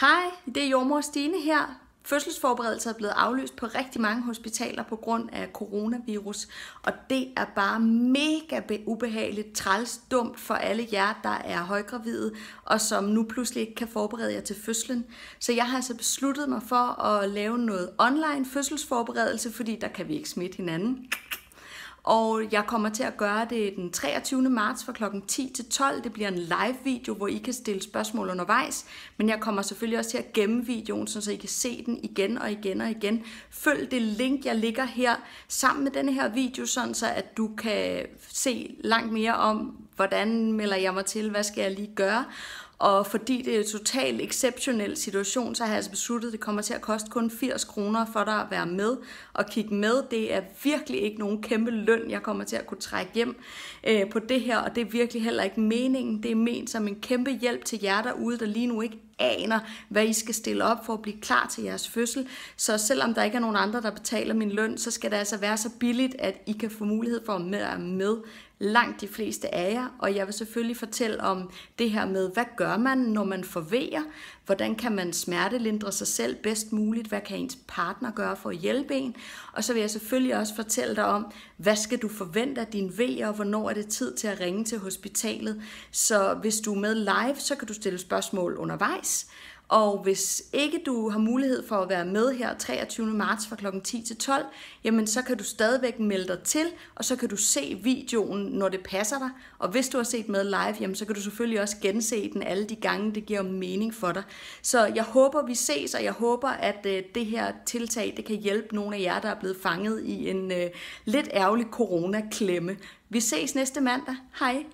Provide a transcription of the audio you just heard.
Hej, det er jordmor Stine her. Fødselsforberedelser er blevet aflyst på rigtig mange hospitaler på grund af coronavirus, og det er bare mega ubehageligt, træls, dumt for alle jer, der er højgravide, og som nu pludselig ikke kan forberede jer til fødslen. Så jeg har altså besluttet mig for at lave noget online fødselsforberedelse, fordi der kan vi ikke smitte hinanden. Og jeg kommer til at gøre det den 23. marts fra kl. 10 til 12. Det bliver en live video, hvor I kan stille spørgsmål undervejs. Men jeg kommer selvfølgelig også til at gemme videoen, så I kan se den igen og igen og igen. Følg det link, jeg ligger her sammen med denne her video, sådan så at du kan se langt mere om, hvordan melder jeg mig til, hvad skal jeg lige gøre. Og fordi det er en totalt exceptionel situation, så har jeg altså besluttet, at det kommer til at koste kun 80 kroner for dig at være med og kigge med. Det er virkelig ikke nogen kæmpe løn, jeg kommer til at kunne trække hjem øh, på det her, og det er virkelig heller ikke meningen. Det er ment som en kæmpe hjælp til jer derude, der lige nu ikke aner, hvad I skal stille op for at blive klar til jeres fødsel. Så selvom der ikke er nogen andre, der betaler min løn, så skal det altså være så billigt, at I kan få mulighed for at være med langt de fleste af jer. Og jeg vil selvfølgelig fortælle om det her med, hvad gør man, når man forvejer? Hvordan kan man smertelindre sig selv bedst muligt? Hvad kan ens partner gøre for at hjælpe en? Og så vil jeg selvfølgelig også fortælle dig om, hvad skal du forvente af din vejer, og hvornår er det tid til at ringe til hospitalet? Så hvis du er med live, så kan du stille spørgsmål undervejs. Og hvis ikke du har mulighed for at være med her 23. marts fra kl. 10 til 12, jamen så kan du stadigvæk melde dig til, og så kan du se videoen, når det passer dig. Og hvis du har set med live, jamen så kan du selvfølgelig også gense den alle de gange, det giver mening for dig. Så jeg håber, vi ses, og jeg håber, at øh, det her tiltag, det kan hjælpe nogle af jer, der er blevet fanget i en øh, lidt ærgerlig coronaklemme. Vi ses næste mandag. Hej!